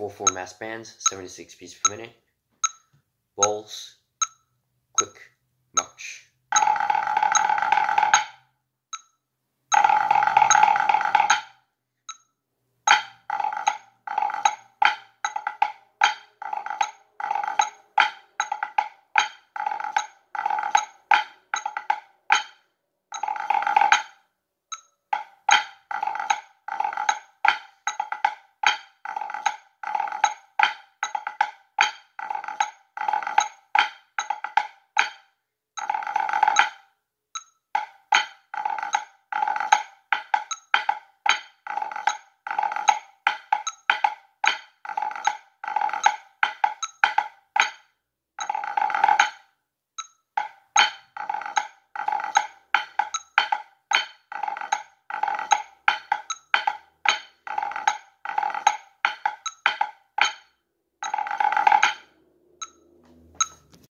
4-4 mass bands, 76 beats per minute. Balls.